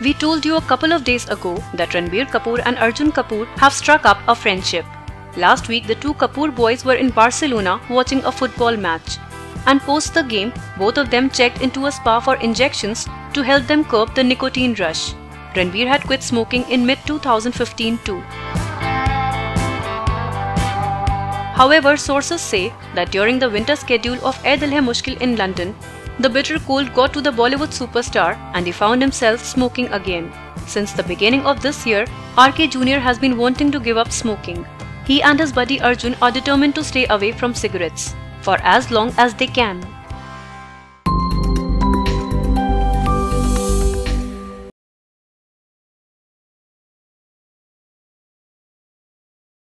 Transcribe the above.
We told you a couple of days ago that Ranbir Kapoor and Arjun Kapoor have struck up a friendship. Last week, the two Kapoor boys were in Barcelona watching a football match. And post the game, both of them checked into a spa for injections to help them curb the nicotine rush. Ranbir had quit smoking in mid 2015 too. However, sources say that during the winter schedule of Ae Dil Mushkil in London, the bitter cold got to the Bollywood superstar and he found himself smoking again. Since the beginning of this year, RK Jr. has been wanting to give up smoking. He and his buddy Arjun are determined to stay away from cigarettes for as long as they can.